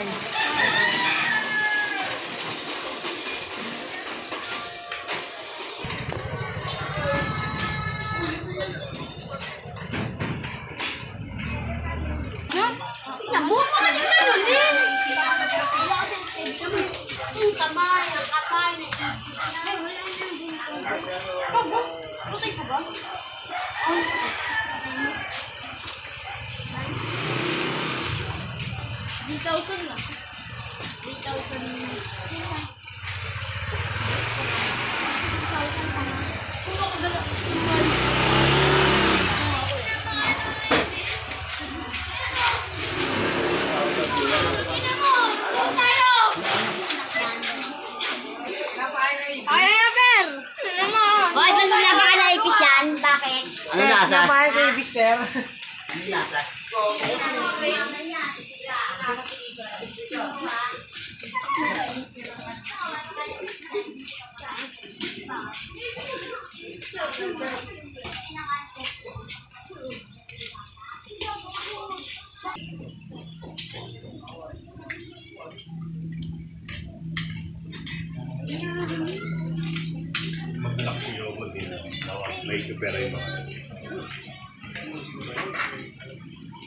Bye. Mag-lock yung mag May kapera yung mga.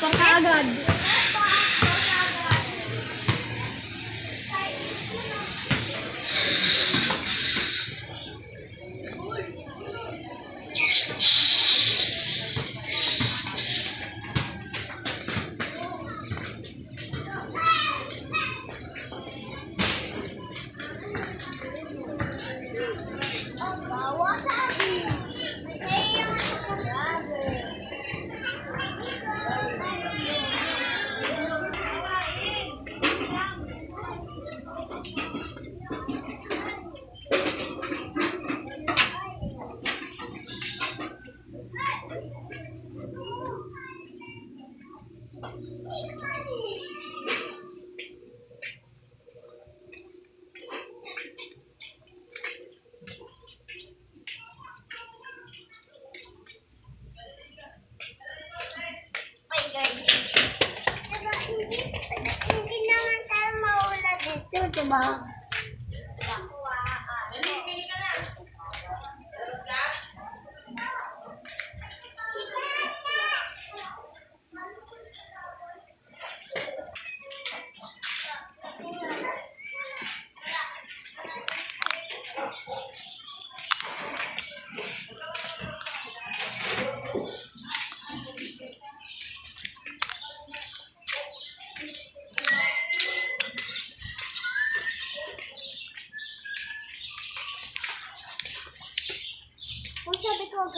Pangka coba.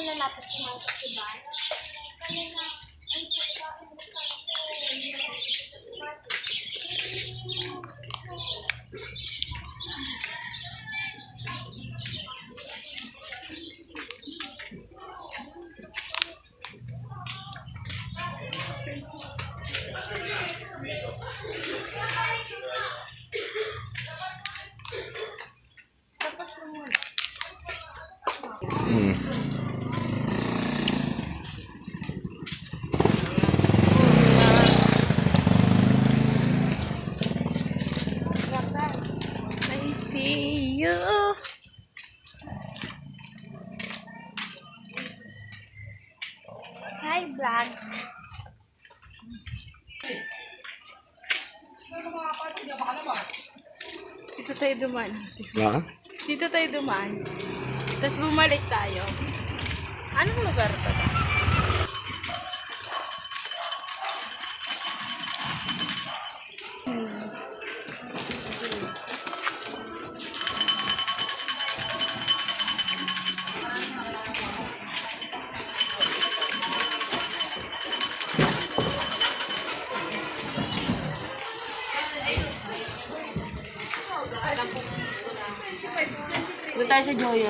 lalapit si sa iban. Kaya na, ay, pagkain mo sa Hmm. Hi, vlog. Dito tayo dumaan. Ha? Dito tayo dumaan. Tapos bumalik tayo. Anong lugar to? Doon tayo sa Joy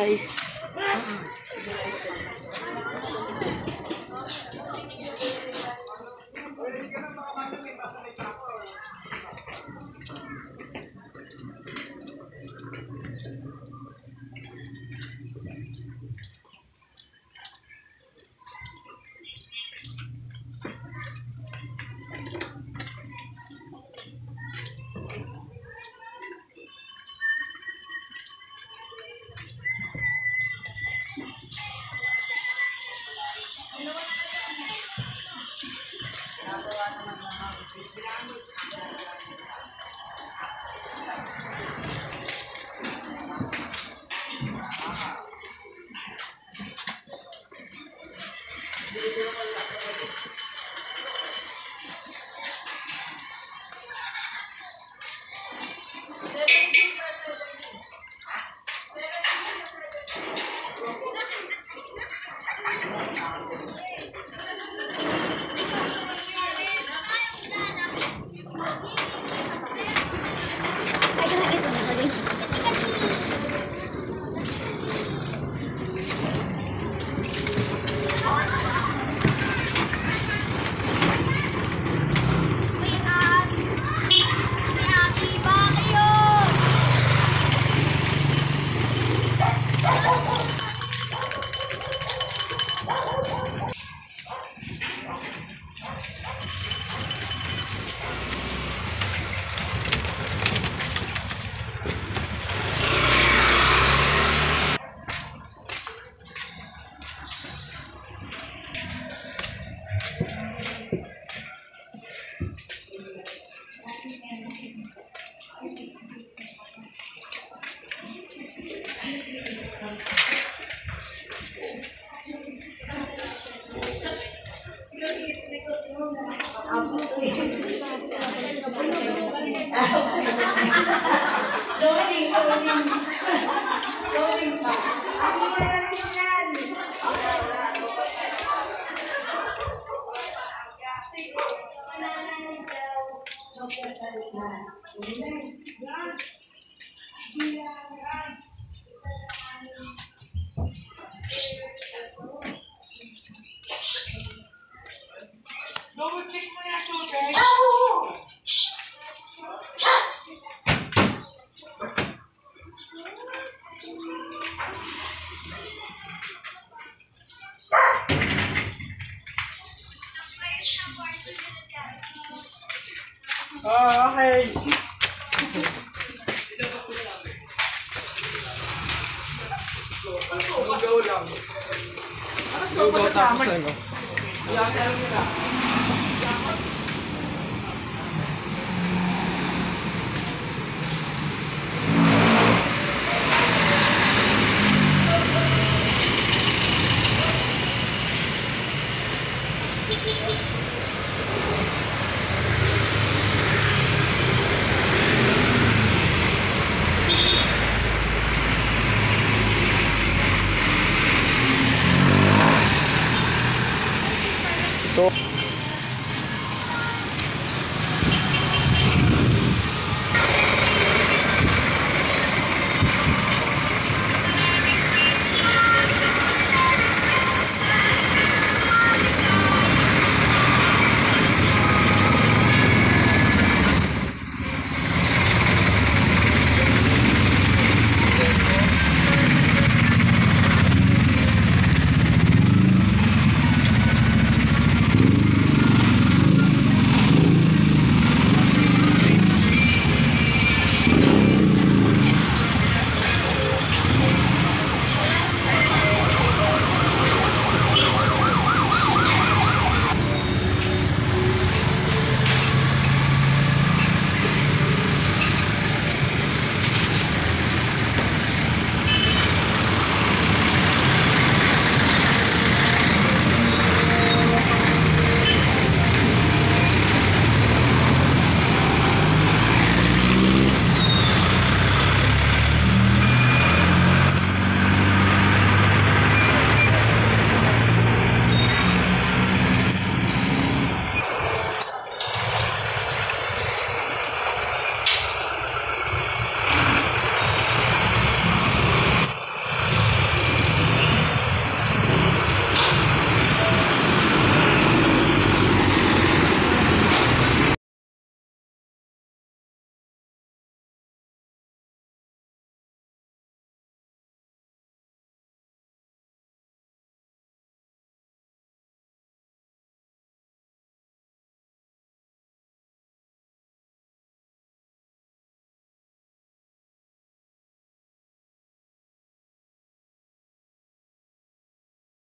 Ah, okay. Lugaw tapos ano? Yan, yan, yan.